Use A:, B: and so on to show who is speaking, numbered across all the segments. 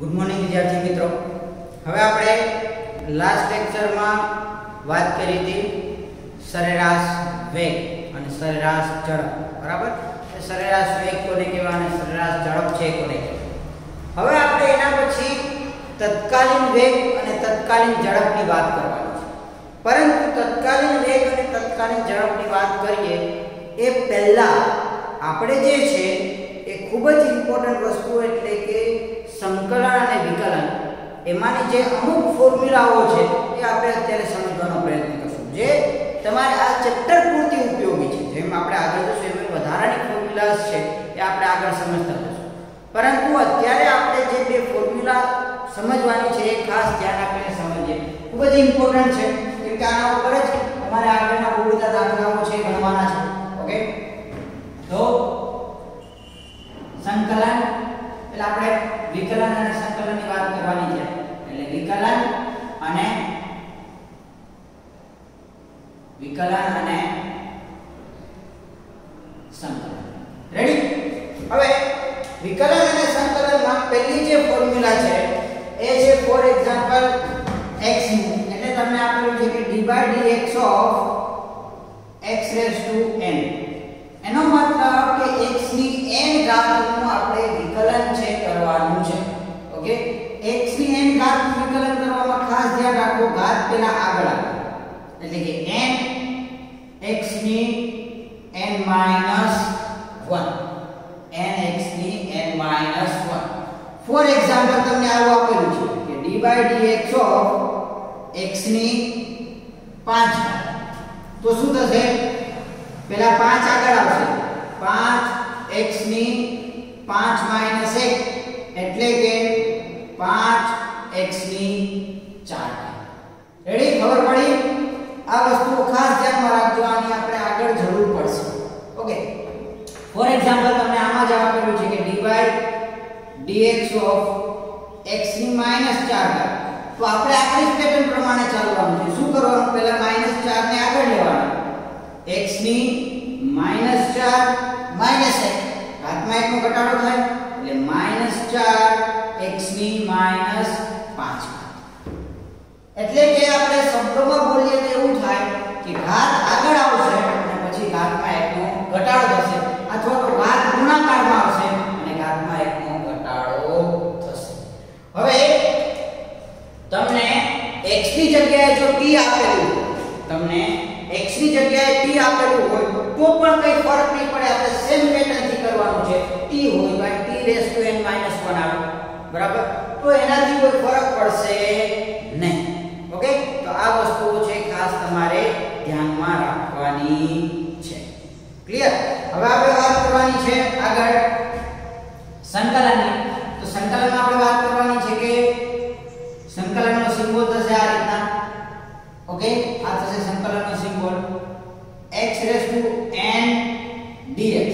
A: Good morning વિદ્યાર્થી મિત્રો. હવે આપણે લાસ્ટ લેક્ચરમાં વાત કરી હતી સરેરાશ વેગ અને સરેરાશ ઝડપ. બરાબર? સરેરાશ વેગ કોને કહેવાય અને સરેરાશ ઝડપ છે કોને હવે આપણે એના પછી તત્કાલીન વેગ અને તત્કાલીન ઝડપની વાત કરવાની છે. પરંતુ તત્કાલીન વેગ અને તત્કાલીન ઝડપની વાત કરીએ, એ પહેલાં આપણે જે છે, એ ખૂબ જ ઇમ્પોર્ટન્ટ વસ્તુ એટલે કે સંકલન અને વિકલન એમાંની જે અમુક ફોર્મ્યુલાઓ છે એ આપણે અત્યારે સમજવાનો પ્રયત્ન કરશું જે તમારે આ ચેપ્ટર પૂરતી ઉપયોગી છે જેમ આપણે આગળ જશું એમ વધારાની ફોર્મ્યુલાસ છે એ આપણે આગળ સમજતા જશું પરંતુ અત્યારે આપણે જે બે ફોર્મ્યુલા સમજવાની છે એ ખાસ ધ્યાન આપીને સમજીએ ખૂબ જ ઇમ્પોર્ટન્ટ છે કેમ કે આના ઉપર જ તમારે આગળના બહુ બધા દાખલાઓ છે ગણવાના છે ઓકે તો સંકલન એટલે આપણે વિકલન અને સંકલનની વાત કરવાની છે. એટલે વિકલન અને વિકલન અને સંકલન. રેડી હવે વિકલન અને સંકલનમાં પહેલી જે ફોર્મ્યુલા છે, એ છે ફોર એક્ઝામ્પલ x ની. એટલે તમને આપેલું છે કે d dx of x to n. એનો મતલબ કે x ની n ઘાતનું આપણે x ની n ઘાતનું વિકલન કરવામાં ખાસ ધ્યાન રાખો ઘાત પેલા આગળ આવે એટલે કે n x ની n 1 n x ની n 1 ફોર એક્ઝામ્પલ તમને આવું આપેલું છે કે d dx ઓફ x ની 5 તો શું થશે પેલા 5 આગળ આવશે 5 x ની 5 1 એટલે કે 5 x ની 4 રેડી ખબર પડી આ વસ્તુઓ ખાસ ધ્યાનમાં રાખજો આની આપણે આગળ જરૂર પડશે ઓકે ફોર એક્ઝામ્પલ તમને આમાં જ આપેલું છે કે dy dx ઓફ x ની -4 તો આપણે આપણી પેટર્ન પ્રમાણે ચાલવાનું છે શું કરવાનું પહેલા -4 ને આગળ લેવાનું x ની -4 1 ઘાતમાં 1 નો ઘટાડો થાય એટલે -4 x ની -5 એટલે કે આપણે શબ્દોમાં બોલીએ તો એવું થાય કે ઘાત આગળ આવશે અને પછી ઘાતમાં 1 નો ઘટાડો થશે અથવા તો ઘાત ગુણાકારમાં આવશે અને ઘાતમાં 1 નો ઘટાડો થશે હવે તમને x ની જગ્યાએ જો t આપેલું તમને x ની જગ્યાએ t આપેલું હોય તો પણ કઈ ફરક નહીં પડે આપણે સેમ પેટર્ન થી કરવાનું છે t હોય ભાઈ t રેસ ટુ n 1 આવે બરાબર તો એનાથી કોઈ ફરક પડશે નહીં ઓકે તો આ વસ્તુઓ છે ખાસ તમારે ધ્યાનમાં રાખવાની છે ક્લિયર હવે આપણે વાત કરવાની છે આગળ સંકલનની તો સંકલનમાં આપણે વાત કરવાની છે કે સંકલનનો સિમ્બોલ થશે આ રીતના ઓકે આ થશે સંકલનનો symbol x n dx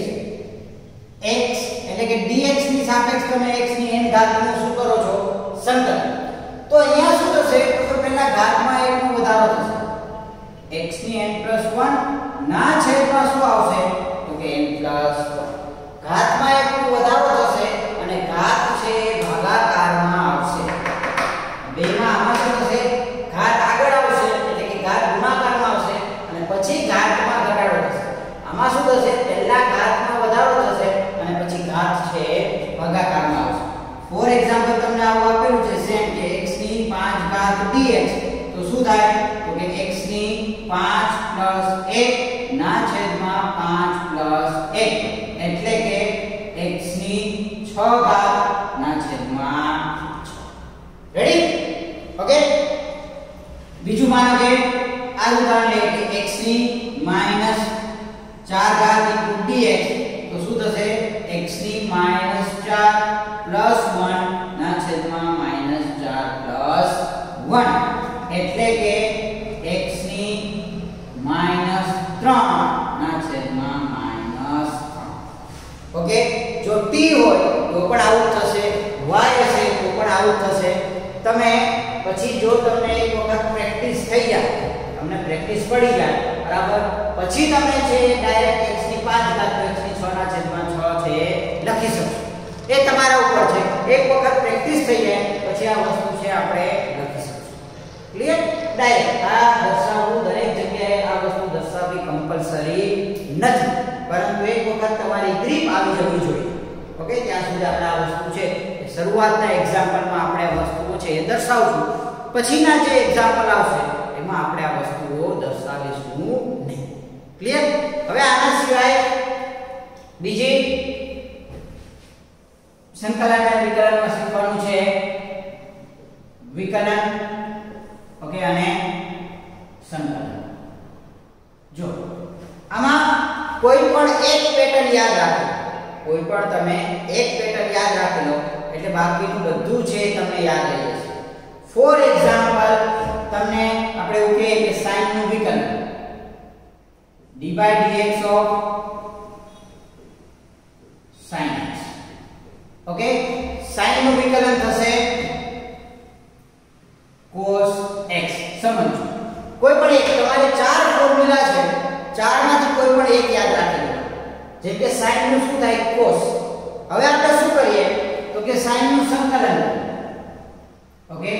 A: x એટલે કે dx ની સાપેક્ષ તમે x ની n ઘાતનું શું કરો છો સંકલન તો અહીંયા વધારો થશે x ની n 1 ના છેદમાં શું આવશે તો કે n 1 ઘાતમાં 1 નો વધારો થશે અને ઘાત છે ભાગાકારમાં વીસવડી લાખ બરાબર પછી તમે છે ડાયરેક્ટ x ની 5 લાખ x ની 6 ના છેદમાં 6 છે લખી શકશો એ તમારા ઉપર છે એક વખત પ્રેક્ટિસ થઈ જાય પછી આ વસ્તુ છે આપણે લખી શકશું ક્લિયર ડાયરેક્ટ આ દર્શાવવું દરેક જગ્યાએ આ વસ્તુ દર્શાવવી કમ્પલસરી નથી પરંતુ એક વખત તમારી ગ્રીપ આવી જવી જોઈએ ઓકે ત્યાં સુધી આપણે આ વસ્તુ છે શરૂઆતના એક્ઝામ્પલમાં આપણે વસ્તુઓ છે એ દર્શાવશું પછીના જે એક્ઝામ્પલ આવશે ક્લિયર હવે આના સિવાય બીજી સંકલન અને વિકલનમાં શીખવાનું છે વિકલન, ઓકે, અને સંકલન. જો, આમાં કોઈ પણ એક પેટર્ન યાદ રાખો. કોઈ પણ તમે એક પેટર્ન યાદ રાખી લો, એટલે બાકીનું બધું છે તમને યાદ રહી જશે. ફોર એક્ઝામ્પલ તમને આપણે એવું કહીએ કે sin નું વિકલન d dx of sin x okay sin નું વિકલન થશે cos x સમજો કોઈ પણ એક તમારે ચાર ફોર્મ્યુલા છે ચારમાંથી કોઈ પણ એક યાદ રાખી લો જેમ કે sin નું શું થાય cos હવે આપણે શું કરીએ તો કે sin નું સંકલન ઓકે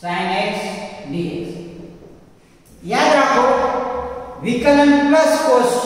A: sin x dx યાદ રાખો विकलन प्लस cos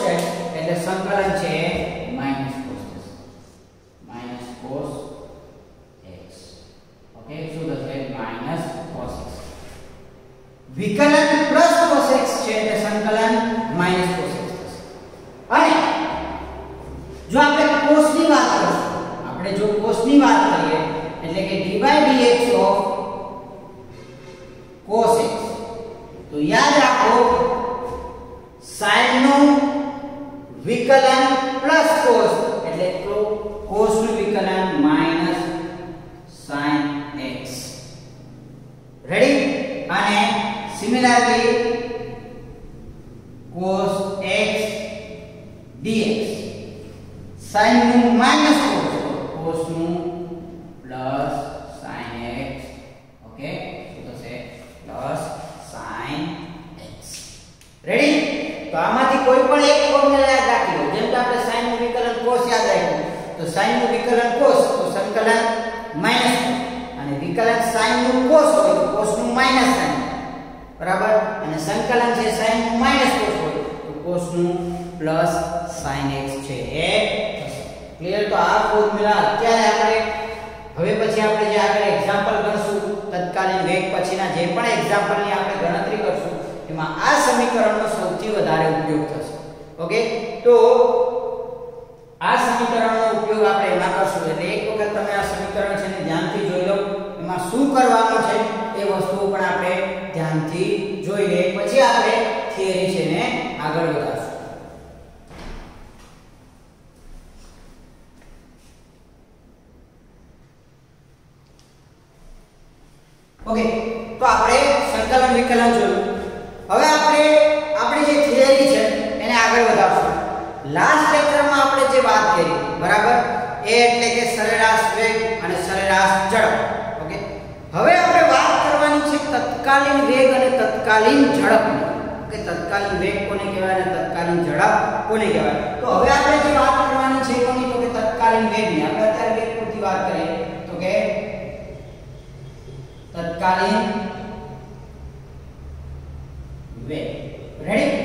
A: cos નું માઈનસ sin બરાબર અને સંકલન છે sin નું માઈનસ cos હોય તો cos નું પ્લસ sin x છે એ થશે ક્લિયર તો આ ફોર્મ્યુલા અત્યારે આપણે હવે પછી આપણે જે આગળ એક્ઝામ્પલ ગણશું તત્કાલીન વેગ પછીના જે પણ એક્ઝામ્પલની આપણે ગણતરી કરશું એમાં આ સમીકરણનો સૌથી વધારે ઉપયોગ થશે ઓકે તો આ સમીકરણનો ઉપયોગ આપણે એમાં કરશું એટલે એક વખત તમે આ સમીકરણ છે ને ધ્યાનથી જોઈ લો એમાં શું કરવાનું છે વસ્તુઓ પણ આપણે ધ્યાનથી જોઈ લઈએ પછી આપણે થિયરી છે ને આગળ વધારશું. ઓકે, તો આપણે સંકલન વિકલન જોયું. હવે આપણે, આપણી જે થિયરી છે, એને આગળ વધારશું. લાસ્ટ લેક્ચરમાં આપણે જે વાત કરી, બરાબર? એ એટલે કે સરેરાશ વેગ અને સરેરાશ ઝડપ ઓકે? હવે આપણે તત્કાલીન વેગ અને તત્કાલીન ઝડપની કે તત્કાલીન વેગ કોને કહેવાય અને તત્કાલીન ઝડપ કોને કહેવાય તો હવે આપણે જે વાત કરવાની છે કોની તો કે તત્કાલીન વેગની આપણે અત્યારે વેગ પૂરતી વાત કરીએ તો કે તત્કાલીન વેગ રેડી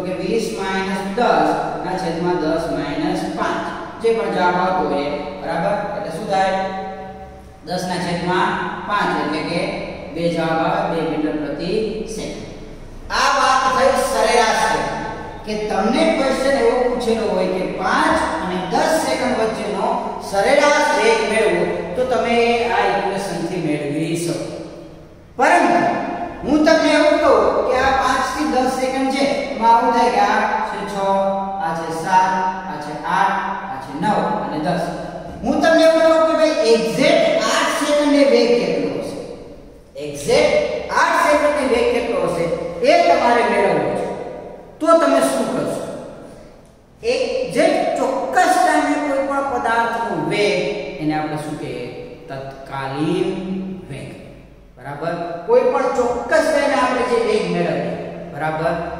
A: તો કે 20 10 ના છેદમાં 10 5 જે પણ જવાબ આવતો હોય બરાબર એટલે શું થાય 10 ના છેદમાં 5 એટલે કે બે જવાબ આવે 2 મીટર પ્રતિ સેકન્ડ આ વાત થઈ સરેરાશ કે તમને ક્વેશ્ચન એવો પૂછેલો હોય કે 5 અને 10 સેકન્ડ વચ્ચેનો સરેરાશ વેગ મેળવો તો તમે આ ઇક્વેશનથી મેળવી શકો પરંતુ આવું થાય કે આ છે 6 આ છે 7 આ છે 8 આ છે 9 અને 10 હું તમને એવું કહું કે ભાઈ એક્ઝેક્ટ 8 સેકન્ડે વેગ કેટલો હશે એક્ઝેક્ટ 8 સેકન્ડે વેગ કેટલો હશે એ તમારે મેળવવો છે તો તમે શું કરશો એક જે ચોક્કસ ટાઈમે કોઈ પણ પદાર્થનો વેગ એને આપણે શું કહીએ તત્કાલીન વેગ બરાબર કોઈ પણ ચોક્કસ ટાઈમે આપણે જે વેગ મેળવીએ બરાબર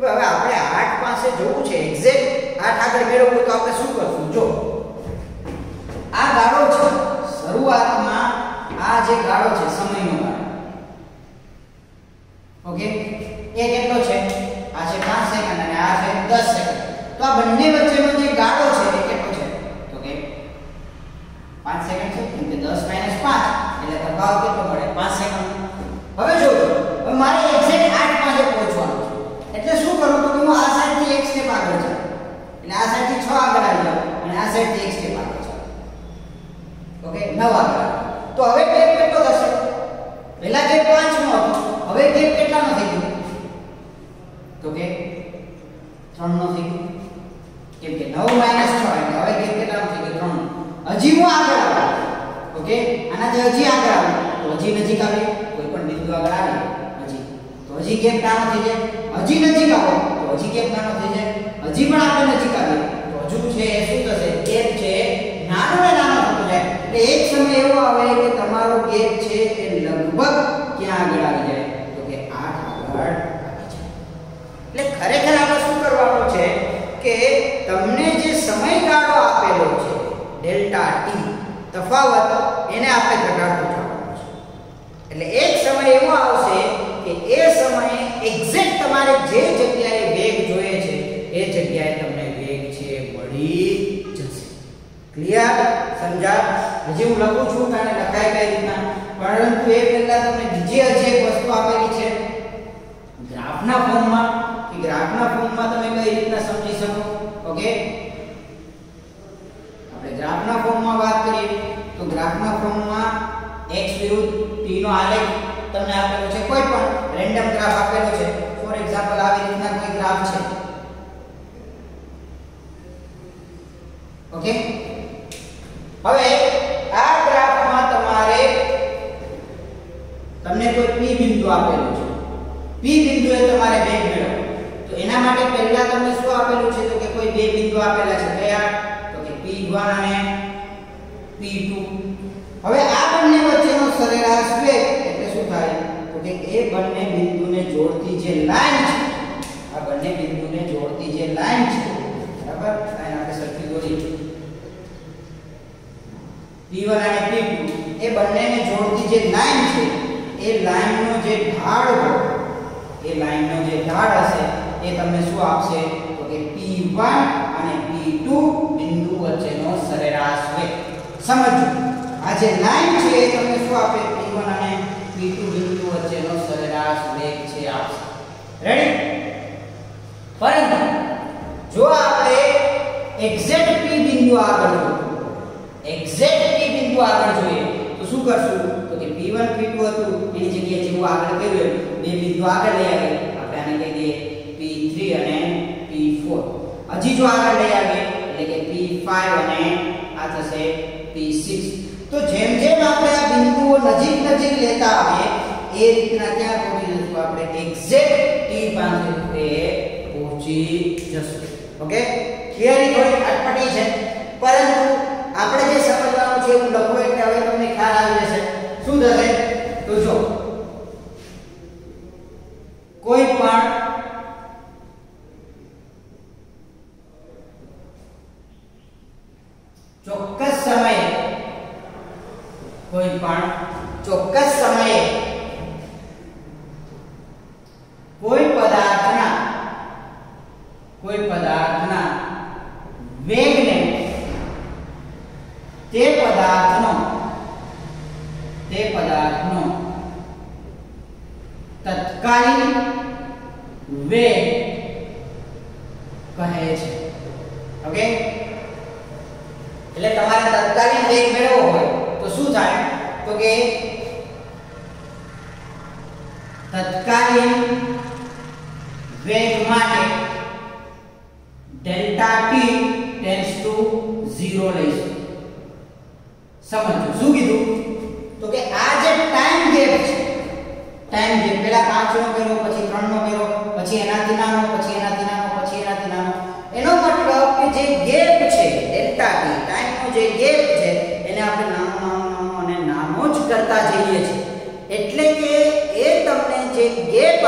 A: કે હવે આપણે આઠ પાસે જોવું છે એક્ઝેક્ટ આઠ આગળ મેળવવું તો આપણે શું કરશું? જો, આ ગાળો છે, શરૂઆતમાં આ જે ગાળો છે, સમયનો ગાળો. ઓકે એ કેટલો છે? આ છે 5 સેકન્ડ અને આ છે 10 સેકન્ડ તો આ બંને વચ્ચેનો જે ગાળો છે, એ કેટલો છે? તો કે 5 સેકન્ડ છે, કેમ કે 10 5 એટલે તફાવત કેટલો મળે? 5 સેકન્ડ હવે જો હવે મારે એક્ઝેક્ટ 8 પાસે પહોંચવાનું છે એટલે શું કરું તો હું આ સાઈડથી એક સ્ટેપ આગળ જાઉં એટલે 6 આગળ આવી જાઉં અને આ થી એક સ્ટેપ આગળ છે ઓકે 9 આગળ તો હવે ગેપ કેટલો થશે? પહેલા ગેપ 5 નો હતો, હવે ગેપ કેટલાનો થઈ ગયો? તો કે 3 નો થઈ ગયો. કેમ કે 9 6 એટલે હવે ગેપ કેટલાનો થઈ ગયો? 3 હજી હું આગળ આવું. ઓકે આનાથી હજી આગળ આવું. તો હજી નજીક આવે કોઈ પણ બિંદુ આગળ આવે, હજી. તો હજી ગેપ નાનો થઈ જાય. હજી નજીક આવો, તો હજી ગેપ નાનો થઈ જાય. હજી પણ આપણે નજીક આવીએ તો હજુ છે એ શું થશે ગેપ છે નાનો ને નાનો થતો જાય એટલે એક સમય એવો આવે કે તમારો ગેપ છે એ લગભગ ક્યાં આગળ આવી જાય તો કે 8 આગળ આવી જાય એટલે ખરેખર આપણે શું કરવાનું છે કે તમને જે સમયગાળો આપેલો છે ડેલ્ટા ટી તફાવત એને આપણે ઘટાડવું જવાનું છે એટલે એક સમય એવો આવશે કે એ સમયે એક્ઝેક્ટ તમારે જે જગ્યાએ વેગ જોઈએ છે એ જગ્યાએ તમને વેગ છે મળી જશે. ક્લિયર સમજા હજી હું લખું છું કારણ લખાય કઈ રીતના? પરંતુ એ પહેલા તમને બીજી હજી એક વસ્તુ આપેલી છે. ગ્રાફના ફોર્મમાં, કે ગ્રાફના ફોર્મમાં તમે કઈ રીતના સમજી શકો? ઓકે આપણે ગ્રાફના ફોર્મમાં વાત કરીએ, તો ગ્રાફના ફોર્મમાં x વિરુદ્ધ t નો આલેખ તમને આપેલો છે કોઈ પણ રેન્ડમ ગ્રાફ આપેલો છે. ફોર એક્ઝામ્પલ આવી રીતના કોઈ ગ્રાફ છે. ઓકે હવે આ ગ્રાફમાં તમારે તમને કોઈ p બિંદુ આપેલું છે p બિંદુએ તમારે વેગ મેળવવો તો એના માટે પહેલા તમને શું આપેલું છે તો કે કોઈ બે બિંદુ આપેલા છે કયા તો કે p1 અને p2 હવે આ બંને વચ્ચેનો સરેરાશ વેગ એટલે શું થાય તો કે એ બંને બિંદુને જોડતી જે લાઈન છે p1 અને p2 એ બંનેને જોડતી જે લાઈન છે એ લાઈનનો જે ઢાળ હોય એ લાઈનનો જે ઢાળ હશે એ તમને શું આપશે તો કે p1 અને p2 બિંદુ વચ્ચેનો સરેરાશ વેગ સમજો આ જે લાઈન છે એ તમને શું આપે p1 અને p2 બિંદુ વચ્ચેનો સરેરાશ વેગ છે આપશે રેડી પરંતુ જો આપણે એક્ઝેક્ટ p બિંદુ આગળ જોઈએ એક્ઝેક્ટ p બિંદુ આગળ જોઈએ તો શું કરશું તો કે p1 p2 હતું એની જગ્યાએ જેવું આગળ કર્યું બે બિંદુ આગળ લઈ આવીએ આપણે આને કહી દઈએ p3 અને p4 હજી જો આગળ લઈ આવીએ એટલે કે p5 અને આ થશે p6 તો જેમ જેમ આપણે આ બિંદુઓ નજીક નજીક લેતા આવીએ એ રીતના ક્યાં પહોંચી જશું આપણે એક્ઝેક્ટ t પાસે તે પહોંચી ઓકે થિયરી થોડી અટપટી છે પરંતુ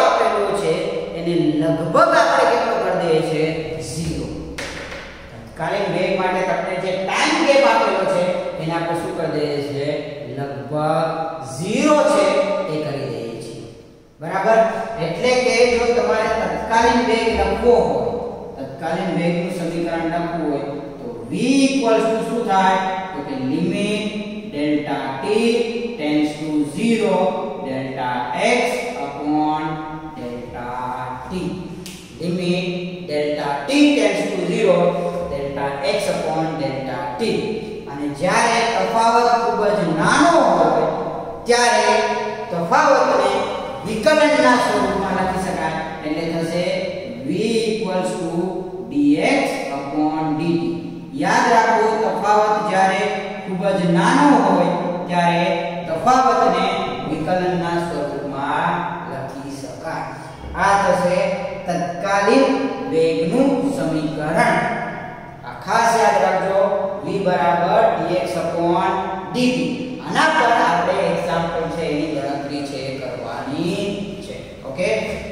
A: આપેલો છે, એને લગભગ આપણે કેટલો કરી દઈએ છીએ 0 તાત્કાલિક વેગ માટે તમને જે ટાઈમ ગેપ આપેલો છે, એને આપણે શું કરી દઈએ છીએ લગભગ 0 છે, એ કરી દઈએ છીએ. બરાબર? એટલે કે જો તમારે તત્કાલીન વેગ લખવો હોય, તત્કાલીન વેગનું સમીકરણ લખવું હોય, તો v શું થાય? તો કે limit delta t tends to 0 delta x upon t tends to 0 delta x upon delta t અને જ્યારે તફાવત ખૂબ જ નાનો હોય ત્યારે તફાવતને વિકલનના સ્વરૂપમાં લખી શકાય એટલે થશે v dx dt યાદ રાખો તફાવત જ્યારે ખૂબ જ નાનો હોય ત્યારે તફાવતને વિકલનના સ્વરૂપમાં લખી શકાય આ થશે તત્કાલીન વેગનું સમીકરણ આ ખાસ યાદ રાખજો v dx dt આના પર આપણે એક્ઝામ્પલ છે એની ગણતરી છે કરવાની છે ઓકે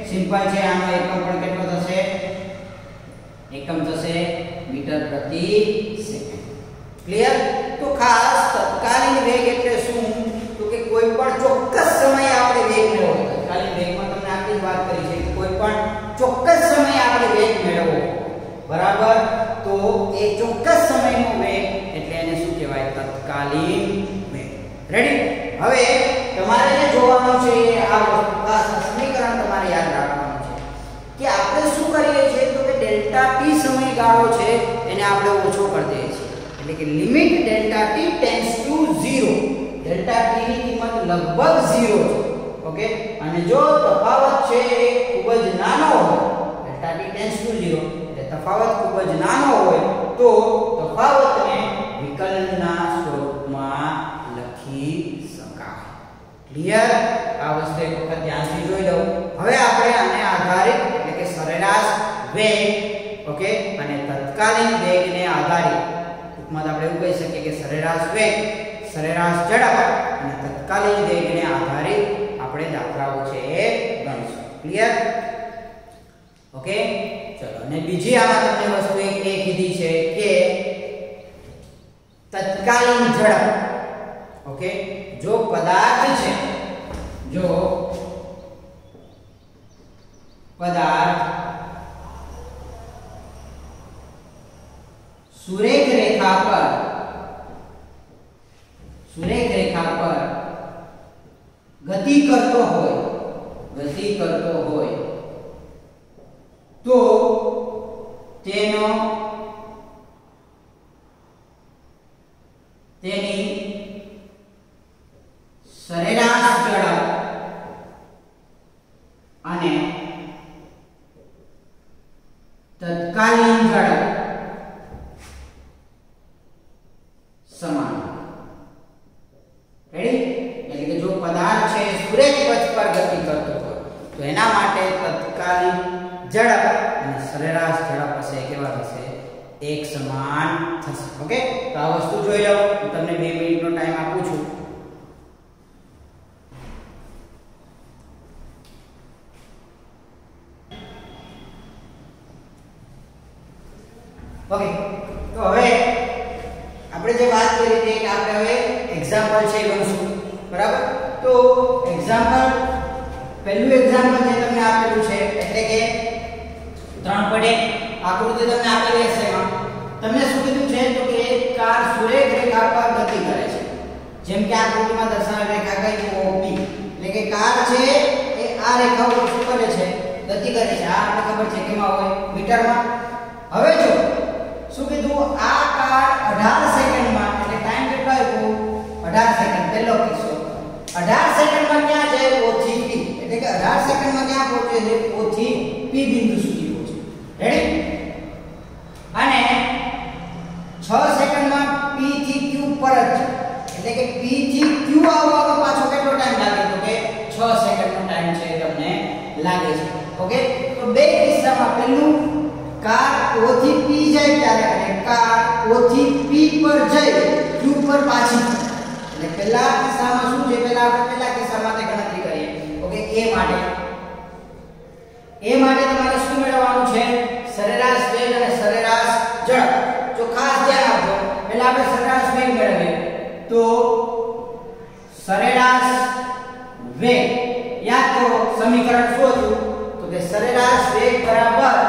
A: સિમ્પલ છે આનો એકમ પણ કેટલો થશે એકમ થશે મીટર પ્રતિ સેકન્ડ ક્લિયર તો ખાસ તત્કાલીન વેગ એટલે શું તો કે કોઈ પણ ચોક્કસ તો એ ચોક્કસ સમયનો વેગ, એટલે એને શું કહેવાય? તત્કાલીન વેગ. રેડી હવે તમારે જે જોવાનું છે આ આ સમીકરણ તમારે યાદ રાખવાનું છે કે આપણે શું કરીએ છીએ? તો કે ડેલ્ટા t સમયગાળો છે, એને આપણે ઓછો કરી દઈએ છીએ. એટલે કે limit delta t tends to 0 delta t ની કિંમત લગભગ 0 છે. ઓકે અને જો તફાવત છે એ ખૂબ જ નાનો હોય, ડેલ્ટા t ટેન્ડ્સ ટુ 0 એટલે તફાવત ખૂબ જ નાનો હોય તો તફાવતને વિકલનના સ્વરૂપમાં લખી શકાય ક્લિયર આ વસ્તુ એક વખત ધ્યાનથી જોઈ લો હવે આપણે આને આધારિત એટલે કે સરેરાશ વેગ ઓકે અને તત્કાલીન વેગને આધારિત ટૂંકમાં આપણે એવું કહી શકીએ કે સરેરાશ વેગ સરેરાશ ઝડપ અને તત્કાલીન વેગને આધારિત આપણે દાખલાઓ છે એ ગણીશું ક્લિયર ઓકે ચલો અને બીજી આમાં તમને વસ્તુ એક એ કીધી છે કે તત્કાલીન ઝડપ ઓકે જો પદાર્થ છે જો પદાર્થ સુરેખ રેખા પર સુરેખ રેખા પર ગતિ કરતો હોય ગતિ કરતો હોય તો તેનો તેની સરેરાશ ઝડપ અને તત્કાલીન ઝડપ સમાન રેડી એટલે કે જો પદાર્થ છે સુરેખ પથ પર ગતિ કરતો હોય તો એના માટે તત્કાલીન ઝડપ અને સરેરાશ ઝડપ હશે કેવા થશે એક સમાન થશે ઓકે તો આ વસ્તુ જોઈ લો હું તમને 2 મિનિટનો ટાઈમ આપું છું ઓકે તો હવે આપણે જે વાત કરી હતી કે આપણે હવે એક્ઝામ્પલ છે ગણશું બરાબર? તો એક્ઝામ્પલ પહેલું એક્ઝામ્પલ જે તમને આપેલું છે, એટલે કે 3.1 આકૃતિ તમને આપેલી હશે તમને શું કીધું છે? તો કે કાર સુરેખ રેખા પર ગતિ કરે છે. જેમ કે આકૃતિમાં દર્શાવેલ રેખા કઈ ઓપી એટલે કે કાર છે એ આ રેખા ઉપર શું કરે છે? ગતિ કરે છે. આ આપણે ખબર છે કેમાં હોય? મીટરમાં. હવે જો શું કીધું આ કાર 18 સેકન્ડમાં એટલે ટાઈમ કેટલો આપ્યો 18 સેકન્ડ પહેલો કિસ્સો 18 સેકન્ડમાં ક્યાં જાય O થી P એટલે કે 18 સેકન્ડમાં ક્યાં પહોંચે છે O થી P બિંદુ સુધી પહોંચે રેડી અને 6 સેકન્ડમાં P થી Q પરત એટલે કે P થી Q આવવામાં પાછો કેટલો ટાઈમ લાગે તો કે 6 સેકન્ડનો ટાઈમ છે તમને લાગે છે ઓકે તો બે કિસ્સામાં પહેલું કાર O થી P જાય ત્યારે અને કાર O થી P પર જાય Q પર પાછી એટલે પહેલા કિસ્સામાં શું છે પહેલા આપણે પહેલા કિસ્સામાં તે ગણતરી કરીએ ઓકે A માટે એ માટે તમારે શું મેળવવાનું છે સરેરાશ વેગ અને સરેરાશ ઝડપ જો ખાસ ધ્યાન આપજો પહેલા આપણે સરેરાશ વેગ મેળવીએ તો સરેરાશ વેગ યાદ કરો સમીકરણ શું હતું તો કે સરેરાશ વેગ બરાબર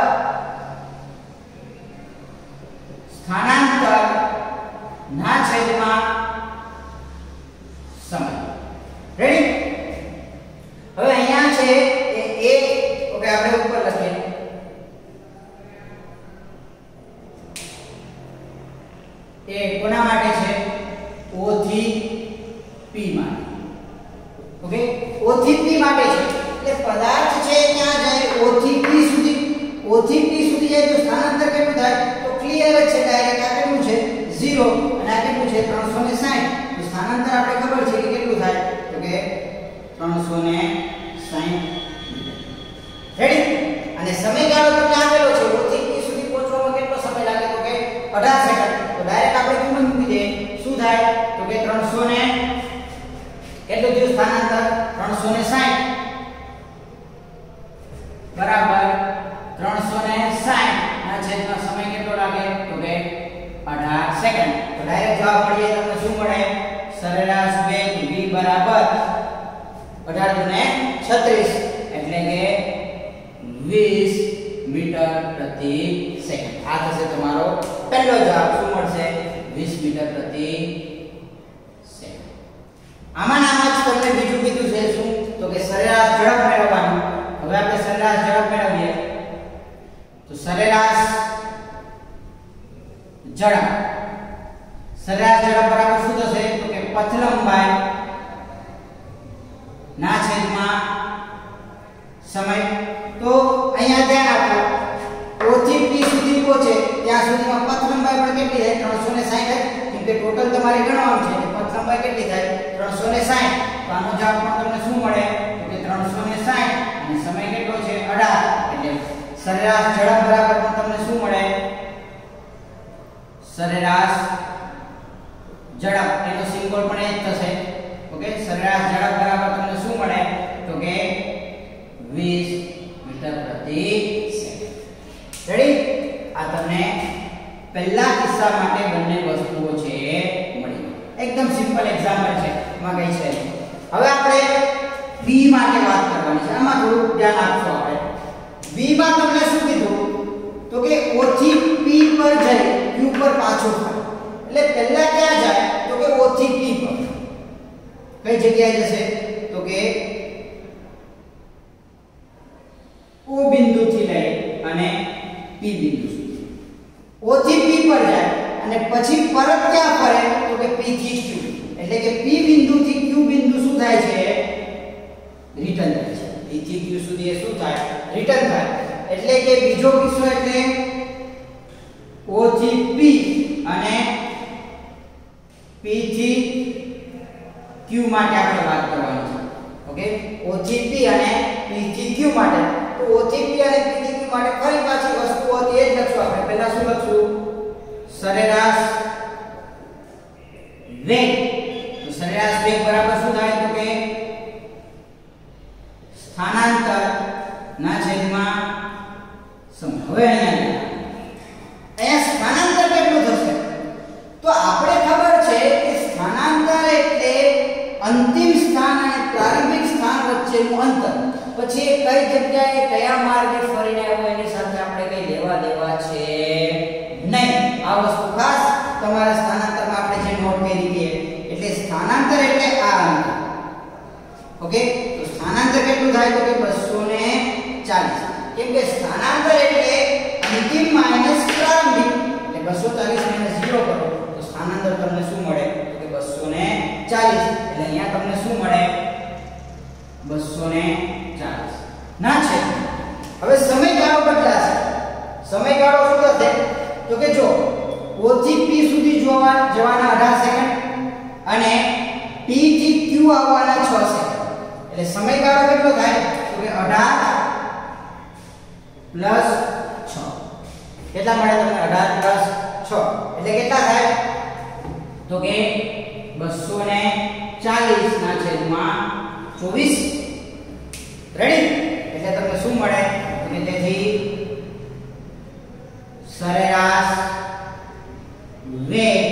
A: ના છેદમાં સમય રેડી હવે અહીંયા છે એ a ઓકે આપણે ઉપર લખીએ એ કોના માટે છે o થી p માટે ઓકે o થી p માટે છે એટલે પદાર્થ છે ક્યાં જાય o થી p સુધી o થી p સુધી જાય તો સ્થાનાંતર કેટલું થાય તો ક્લિયર જ છે ડાયરેક્ટ આ કેટલું છે 0 અને ને 360 તો સ્થાનાંતર આપણે ખબર છે કે કેટલું થાય? તો કે 360 રેડી અને સમયગાળો તમને આપેલો છે. ઓથી થી સુધી પહોંચવામાં કેટલો સમય લાગે? તો કે 18 સેકન્ડ. તો ડાયરેક્ટ આપણે કિંમત મૂકી દઈએ. શું થાય? તો કે 300 ને કેટલું થયું સ્થાનાંતર 360 બરાબર 360 ના છેદમાં સમય કેટલો લાગે તો કે 18 સેકન્ડ તો ડાયરેક્ટ જવાબ મળીએ તમને શું મળે સરેરાશ વેગ v બરાબર 18 ગુણે 36 એટલે કે 20 મીટર પ્રતિ સેકન્ડ આ થશે તમારો પહેલો જવાબ શું મળશે 20 મીટર પ્રતિ સેકન્ડ આમાં આમાં જ તમને બીજું કીધું છે શું તો કે સરેરાશ ઝડપ મેળવવાનું હવે આપણે સરેરાશ ઝડપ મેળવીએ તો સરેરાશ ઝડપ સરેરાશ ઝડપ બરાબર શું થશે તો કે પથ લંબાઈ ના છેદમાં સમય તો અહીંયા ધ્યાન આપો O થી P સુધી પહોંચે ત્યાં સુધીમાં પથ લંબાઈ પણ કેટલી થાય 360 કેમ કે ટોટલ તમારે ગણવાનું છે એટલે પથ લંબાઈ કેટલી થાય 360 તો આનો જવાબ પણ તમને શું મળે તો કે 360 અને સમય કેટલો છે 18 એટલે સરેરાશ ઝડપ બરાબર પણ તમને શું મળે સરેરાશ ઝડપ એનો સિમ્બોલ પણ એ જ થશે ઓકે સરેરાશ ઝડપ બરાબર તમને શું મળે તો કે 20 મીટર પ્રતિ સેકન્ડ રેડી આ તમને પહેલા કિસ્સા માટે બંને વસ્તુઓ છે મળી. એકદમ સિમ્પલ એક્ઝામ્પલ છે. એમાં કઈ છે. હવે આપણે b માટે વાત કરવાની છે. આમાં થોડું ધ્યાન આપજો આપણે. B માં તમને શું કીધું? તો કે ઓછી પી પર જઈ q પર પાછો ફરે એટલે પહેલા ક્યાં જાય? તો કે ઓછી p પર. કઈ જગ્યાએ જશે? તો કે O બિંદુથી લઈ અને P બિંદુ સુધી O થી P પર જાય અને પછી પરત ક્યાં ફરે તો કે P થી Q એટલે કે P બિંદુથી Q બિંદુ શું થાય છે રિટર્ન થાય છે P થી Q સુધી એ શું થાય રિટર્ન થાય એટલે કે બીજો કિસ્સો એટલે O થી P અને P થી Q માટે આપણે વાત કરવાની છે ઓકે O થી P અને P થી Q માટે તો O થી P અને P થી Q માટે ફરી પાછી વસ્તુ હતી એ જ લખશું આપણે પહેલા શું લખશું સરેરાશ વેગ તો સરેરાશ વેગ બરાબર શું થાય તો કે ના છેદમાં સમય હવે અહીંયા અહીંયા સ્થાનાંતર કેટલું થશે? તો આપણે ખબર છે કે સ્થાનાંતર એટલે અંતિમ સ્થાન અને પ્રારંભિક સ્થાન વચ્ચેનું અંતર. પછી એ કઈ જગ્યાએ કયા માર્ગે ફરીને આવ્યો એની સાથે આપણે કઈ લેવા દેવા છે નહીં. આ વસ્તુ ખાસ તમારા સ્થાનાંતરમાં આપણે જે નોટ કરી દઈએ. એટલે સ્થાનાંતર એટલે આ અંતર. ઓકે? તો સ્થાનાંતર કેટલું થાય તો કે 240 કેમ કે સ્થાનાંતર એટલે અંતિમ માઇનસ પ્રારંભિક એટલે 240 માઇનસ 0 કરો તો સ્થાનાંતર તમને શું મળે તો કે 240 તમને શું મળે? 240 ના છે. હવે સમયગાળો બદલાશે સમયગાળો શું થશે? તો કે જો, O થી P સુધી જોવા જવાના 18 સેકન્ડ અને P થી Q આવવાના 6 સેકન્ડ એટલે સમયગાળો કેટલો થાય? તો કે 18 પ્લસ 6 કેટલા મળે તમને? 18 પ્લસ 6 એટલે કેટલા થાય? તો કે 240 ના છેદમાં 24 રેડી એટલે તમને શું મળે તો કે તેથી સરેરાશ વેગ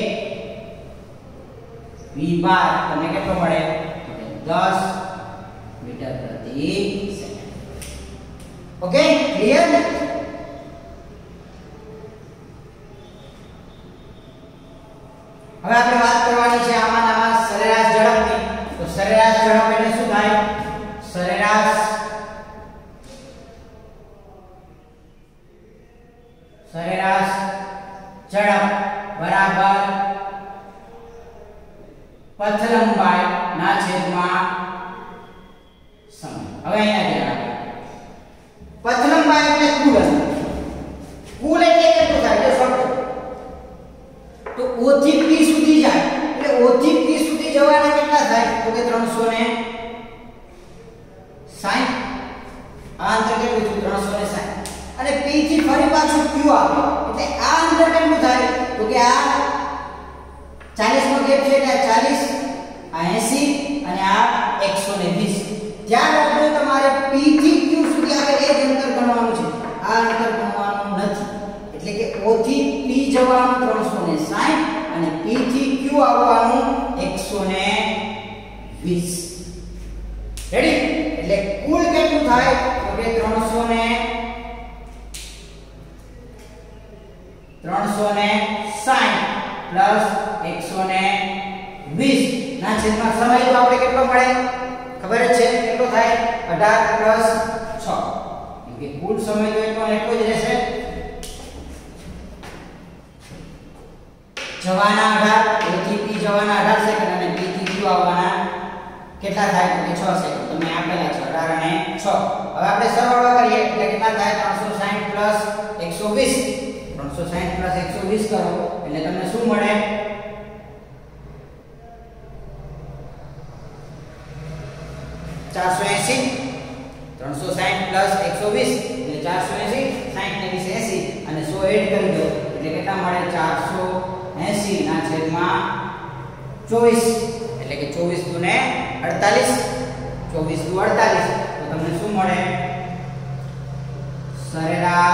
A: v બાર તમને કેટલો મળે તો કે 10 મીટર પ્રતિ સેકન્ડ ઓકે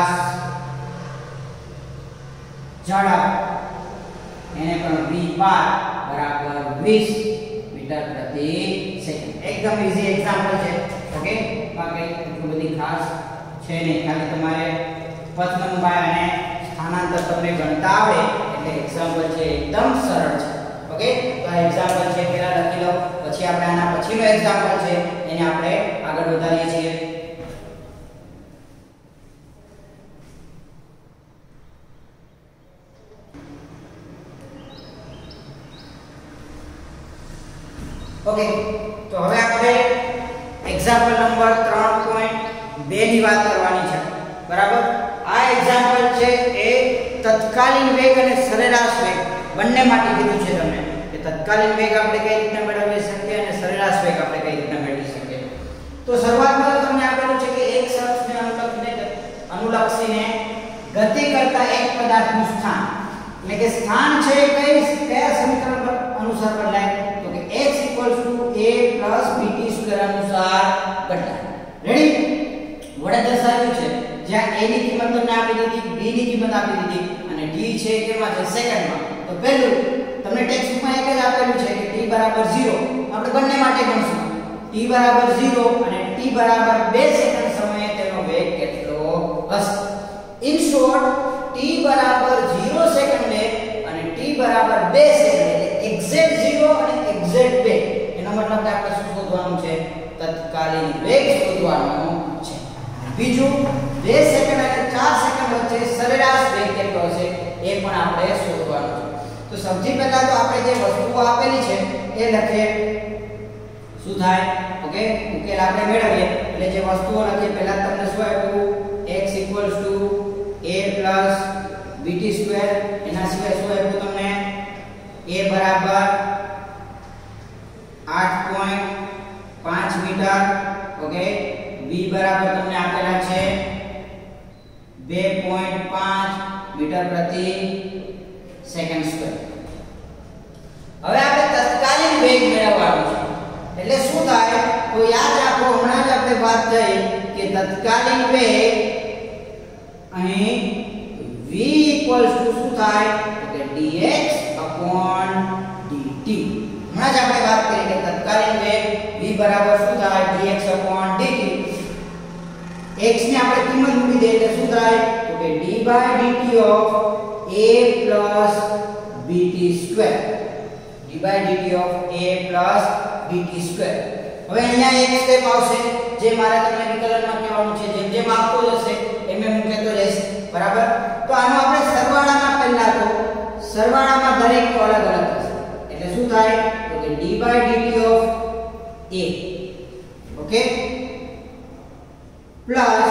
A: સરેરાશ ઝડપ એને પણ v બાર બરાબર 20 મીટર પ્રતિ સેકન્ડ એકદમ ઈઝી એક્ઝામ્પલ છે ઓકે બાકી એટલું બધી ખાસ છે નહીં ખાલી તમારે પથ લંબાઈ અને સ્થાનાંતર તમને ગણતા આવડે એટલે એક્ઝામ્પલ છે એકદમ સરળ છે ઓકે તો આ એક્ઝામ્પલ છે પહેલા લખી લો પછી આપણે આના પછીનો એક્ઝામ્પલ છે એને આપણે આગળ વધારીએ છીએ ઓકે તો હવે આપણે એક્ઝામ્પલ નંબર 3.2 ની વાત કરવાની છે બરાબર આ એક્ઝામ્પલ છે એ તત્કાલીન વેગ અને સરેરાશ વેગ બંને માટે કીધું છે તમને કે તત્કાલીન વેગ આપણે કઈ રીતે મેળવી શકીએ અને સરેરાશ વેગ આપણે કઈ રીતે મેળવી શકીએ તો શરૂઆતમાં તમને આપેલું છે કે એક શખ્સને અનુલક્ષીને અનુલક્ષીને ગતિ કરતા એક પદાર્થનું સ્થાન એટલે કે સ્થાન છે કઈ કયા સમીકરણ પર અનુસાર બદલાય bt2 અનુસાર બદલાય રેડી વડે દર્શાવ્યું છે, જ્યાં a ની કિંમત તમને આપી દીધી, b ની કિંમત આપી દીધી, અને d છે કેમાં છે? સેકન્ડમાં તો પહેલું, તમને ટેક્સ્ટમાં એક જ આપેલું છે કે t 0 આપણે બંને માટે ગણશું. T 0 અને t 2 સેકન્ડ સમયે તેનો વેગ કેટલો હશે? ઇન શોર્ટ t 0 સેકન્ડે અને t 2 સેકન્ડે એક્ઝેક્ટ 0 અને એક્ઝેક્ટ 2 એનો મતલબ કે આપણે શું શોધવાનું છે તત્કાલીન વેગ શોધવાનો છે બીજું 2 સેકન્ડ અને 4 સેકન્ડ વચ્ચે સરેરાશ વેગ કેટલો છે એ પણ આપણે શોધવાનો છે તો સૌથી પહેલા તો આપણે જે વસ્તુઓ આપેલી છે એ લખીએ શું થાય ઓકે ઉકેલ આપણે મેળવીએ એટલે જે વસ્તુઓ લખીએ પહેલા તમને શું આપ્યું x a bt2 એના સિવાય શું આપ્યું તમને a 8. પાંચ મીટર ઓકે v બરાબર તમને આપેલા છે 2.5 મીટર પ્રતિ સેકન્ડ સ્ક્વેર હવે આપણે તત્કાલીન વેગ મેળવવાનો છે એટલે શું થાય તો યાદ રાખો હમણાં જ આપણે વાત થઈ કે તત્કાલીન વેગ અહીં v શું થાય બરાબર શું થાય dx dt x ને આપણે કિંમત મૂકી દઈએ એટલે શું થાય તો કે d dt of a bt square d dt of a bt square હવે અહીંયા એક સ્ટેપ આવશે જે મારે તમને વિકલનમાં કહેવાનું છે જેમ જેમ આવતો જશે એમ એમ હું કહેતો જઈશ બરાબર તો આનો આપણે સરવાળામાં પહેલા તો સરવાળામાં દરેક અલગ અલગ થશે એટલે શું થાય તો કે d dt of a okay plus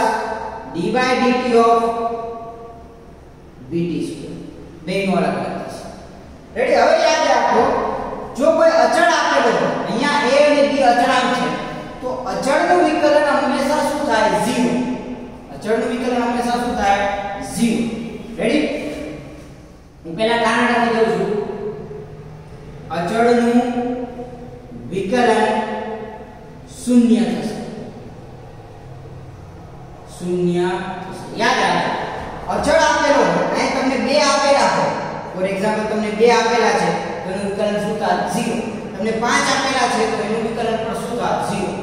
A: d dt of bt square બેનો અલગ અલગ થશે રેડી હવે યાદ રાખો જો કોઈ અચળ આપેલો હોય અહીંયા a અને b અચળાંક છે તો અચળનું વિકલન હંમેશા શું થાય 0 અચળનું વિકલન હંમેશા શું થાય 0 રેડી હું પહેલા કારણ લખી દઉં છું અચળનું વિકલન શૂન્ય થશે શૂન્ય યાદ રાખો અચળ આપેલો હોય અહીં તમને બે આપેલા હોય ફોર એક્ઝામ્પલ તમને બે આપેલા છે તો એનું વિકલન શું થાય 0 તમને પાંચ આપેલા છે તો એનું વિકલન પણ શું થાય 0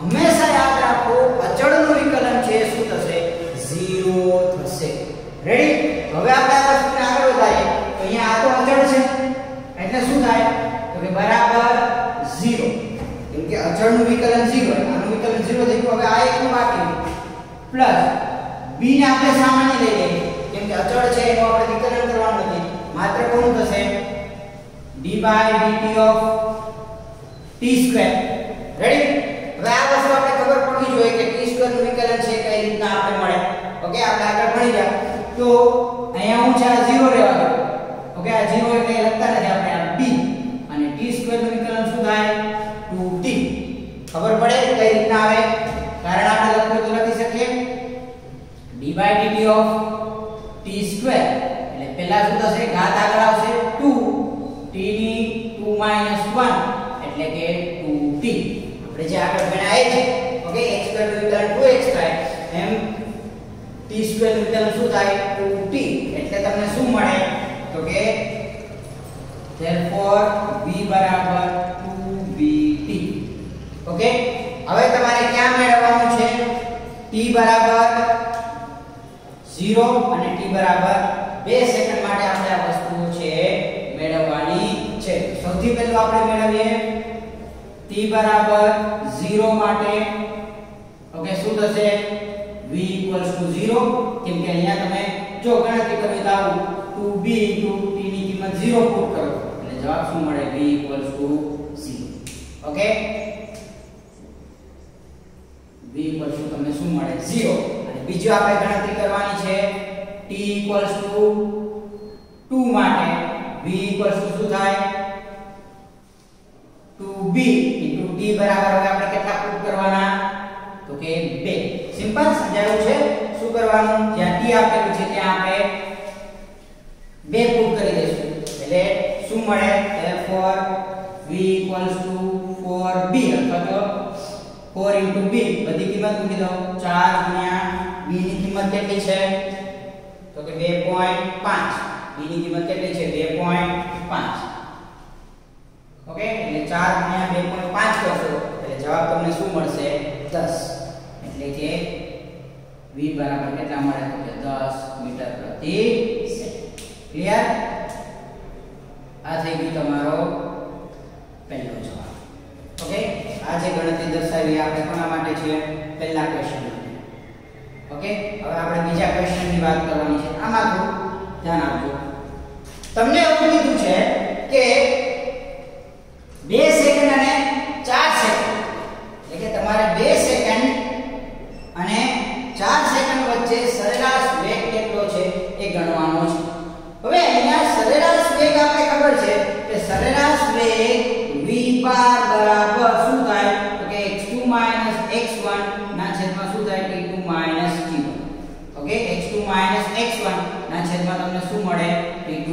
A: હંમેશા યાદ રાખો અચળનું વિકલન છે શું થશે 0 થશે રેડી હવે આપણે આ વસ્તુને આગળ વધારીએ તો અહીંયા આ તો અચળ છે એટલે શું થાય તો કે બરાબર 0 કેમ કે અચળનું વિકલન 0 આનું વિકલન 0 થઈ ગયું હવે આ એકનું બાકી પ્લસ b ને આપણે સામાન્ય લઈ લઈએ કેમ કે અચળ છે એનું આપણે વિકલન કરવાનું નથી માત્ર કોનું થશે d dt of t square ready હવે આ વસ્તુ આપણે ખબર પડવી જોઈએ કે t square નું વિકલન છે કઈ રીતના આપણે મળે ઓકે આપણે આગળ ભણી ગયા તો અહીંયા હું છે આ 0 લેવા દો ઓકે આ 0 એટલે લખતા નથી આપણે આ b અને t square નું વિકલન શું થાય 2t ખબર પડે કઈ રીતના આવે કારણ આપણે લખવું તો લખી શકીએ d dt of t square એટલે પહેલા શું થશે ઘાત આગળ આવશે 2 t ની 2 1 એટલે કે 2t આપણે જે આગળ ભણ્યા એ છે ઓકે x સ્ક્વેર નું વિકલન 2x થાય એમ t સ્ક્વેર નું વિકલન શું થાય 2t એટલે તમને શું મળે તો કે therefore v બરાબર 2bt ઓકે હવે તમારે ક્યાં મેળવવાનું છે t બરાબર 0 અને t બરાબર 2 સેકન્ડ માટે આપણે આ વસ્તુ છે મેળવવાની છે સૌથી પહેલું આપણે મેળવીએ t બરાબર 0 માટે ઓકે શું થશે v 0 કેમ કે અહીંયા તમે જો ગણતરી કરવી તો આવું 2b t ની કિંમત 0 પુટ કરો એટલે જવાબ શું મળે v 0 ઓકે શું તમને શું મળે? 0 અને બીજું આપણે ગણતરી કરવાની છે t 2 માટે v શું થાય? 2b t બરાબર હવે આપણે કેટલા પુટ કરવાના? તો કે 2 સિમ્પલ સમજાયું છે? શું કરવાનું? જ્યાં t આપેલું છે ત્યાં આપણે શું મળે? Therefore, v 4b અથવા તો 4 b. બધી કિંમત મૂકી દો. 4 ગુણ્યા b ની કિંમત કેટલી છે? તો કે 2.5 b ની કિંમત કેટલી છે? 2.5 ઓકે એટલે 4 ગુણ્યા 2.5 કરશો, એટલે જવાબ તમને શું મળશે? 10 એટલે કે v બરાબર કેટલા મળે? તો કે 10 મીટર પ્રતિ સેકન્ડ. ક્લિયર આ થઈ ગયું તમારો પહેલો જવાબ ઓકે આ જે ગણતરી દર્શાવી આપણે કોના માટે છે? પહેલા ક્વેશ્ચન ઓકે હવે આપણે બીજા ક્વેશ્ચનની વાત કરવાની છે. આમાં થોડું ધ્યાન આપજો. તમને એવું કીધું છે કે 2 સેકન્ડ અને 4 સેકન્ડ એટલે કે તમારે 2 સેકન્ડ અને 4 સેકન્ડ વચ્ચે સરેરાશ વેગ કેટલો છે એ ગણવાનો છે. હવે અહીંયા સરેરાશ વેગ આપણે ખબર છે કે સરેરાશ વેગ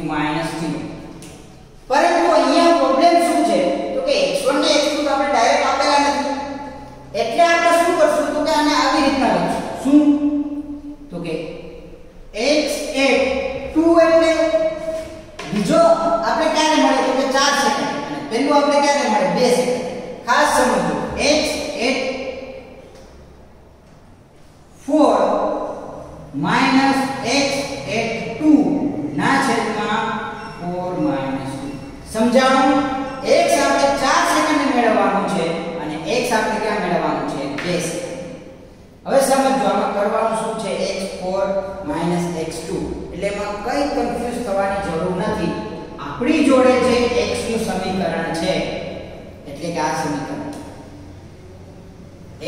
A: t2 t1 પરંતુ અહીંયા પ્રોબ્લેમ શું છે તો કે x1 ને x2 તો આપણે ડાયરેક્ટ આપેલા નથી એટલે આપણે શું કરશું તો કે આને આવી રીતના લખશું શું તો કે x એ 2 એટલે બીજો આપણે ક્યારે મળે તો કે 4 સેકન્ડ અને પહેલું આપણે ક્યારે મળે 2 સેકન્ડ ખાસ સમજો x એ 4 માઈનસ x હવે સમજવામાં કરવાનું શું છે? X4 x2 એટલે એમાં કઈ કન્ફ્યુઝ થવાની જરૂર નથી. આપણી જોડે જે x નું સમીકરણ છે, એટલે કે આ સમીકરણ.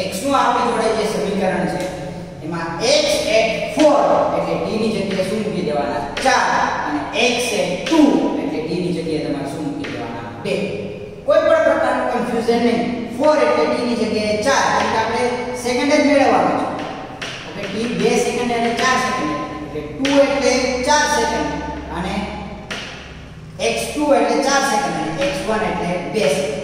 A: X નું આપણી જોડે જે સમીકરણ છે, એમાં x એ 4 એટલે t ની જગ્યાએ શું મૂકી દેવાના? 4 અને x એ 2 એટલે t ની જગ્યાએ તમારે શું મૂકી દેવાના? 2 કોઈ પણ પ્રકારનું કન્ફ્યુઝન નહીં. 4 એટલે t ની જગ્યાએ 4 એટલે આપણે સેકન્ડ જ મેળવવાનો છે ઓકે t 2 સેકન્ડ અને 4 સેકન્ડ એટલે 2 એટલે 4 સેકન્ડ અને x2 એટલે 4 સેકન્ડ અને x1 એટલે 2 સેકન્ડ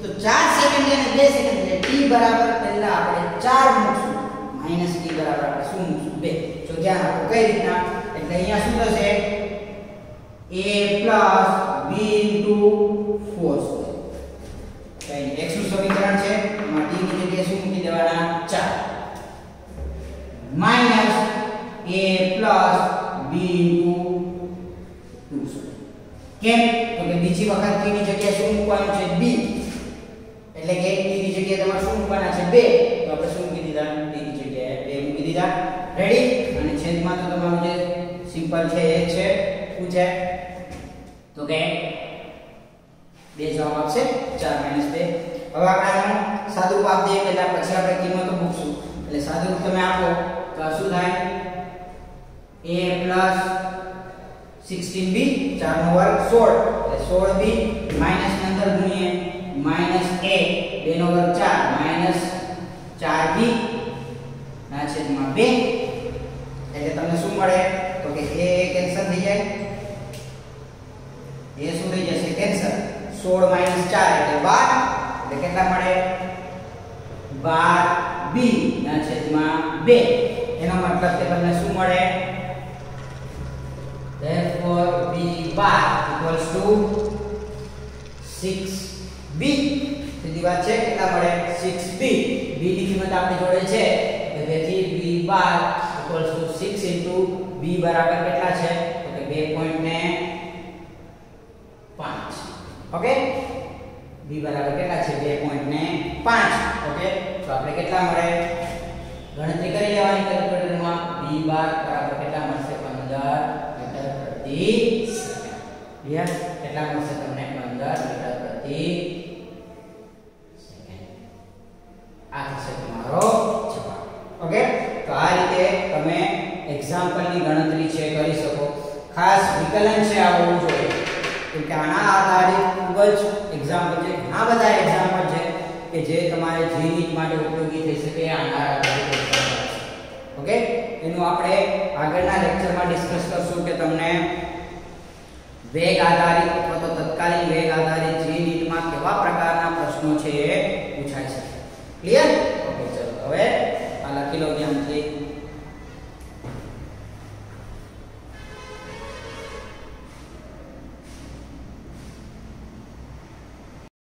A: તો 4 સેકન્ડ અને 2 સેકન્ડ એટલે t બરાબર પહેલા આપણે 4 મૂકશું માઈનસ t બરાબર આપણે શું મૂકશું 2 જો ધ્યાન આપો કઈ રીતના એટલે અહીંયા શું થશે a b મૂકવાનું છે b એટલે કે t ની જગ્યાએ તમારે શું મૂકવાના છે 2 તો આપણે શું મૂકી દીધા t ની જગ્યાએ 2 મૂકી દીધા રેડી અને છેદમાં તો તમારું જે સિમ્પલ છે એ છે શું છે તો કે બે જવાબ આપશે 4 2 હવે આપણે આનું સાદુરૂપ આપી દઈએ પહેલા પછી આપણે કિંમતો મૂકશું એટલે સાદુરૂપ તમે આપો તો શું થાય a 16b 4 નો વર્ગ 16 એટલે 16b માઈનસ ની અંદર ગુણીએ માઈનસ a 2 નો વર્ગ 4 માઈનસ 4b ના છેદમાં 2 એટલે તમને શું મળે તો કે a કેન્સલ થઈ જાય એ શું થઈ જશે કેન્સલ 16 માઈનસ 4 એટલે 12 એટલે કેટલા મળે 12b ના છેદમાં 2 એનો મતલબ કે તમને શું મળે therefore b bar equals to 6b સીધી વાત છે કેટલા મળે 6b b ની કિંમત આપણી જોડે છે એટલે તેથી b bar equals to 6 into b બરાબર કેટલા છે તો કે 2 પોઈન્ટ ને 5 ઓકે b બરાબર કેટલા છે 2 પોઈન્ટ ને 5 ઓકે તો આપણે કેટલા મળે ગણતરી કરી લેવાની કેલ્ક્યુલેટરમાં b બાર બરાબર કેટલા મળશે 15 મીટર પ્રતિ સેકન્ડ ક્લિયર કેટલા મળશે તમને 15 મીટર પ્રતિ ખૂબ જ એક્ઝામ્પલ છે. ઘણા બધા એક્ઝામ્પલ છે કે જે તમારે જીનીટ માટે ઉપયોગી થઈ શકે આના ઓકે? એનું આપણે આગળના લેક્ચરમાં ડિસ્કસ કરશું કે તમને વેગ આધારિત અથવા તો તત્કાળ તત્કાલીન વેગ આધારિત જી નીટમાં કેવા પ્રકારના પ્રશ્નો છે એ પૂછાય છે ક્લિયર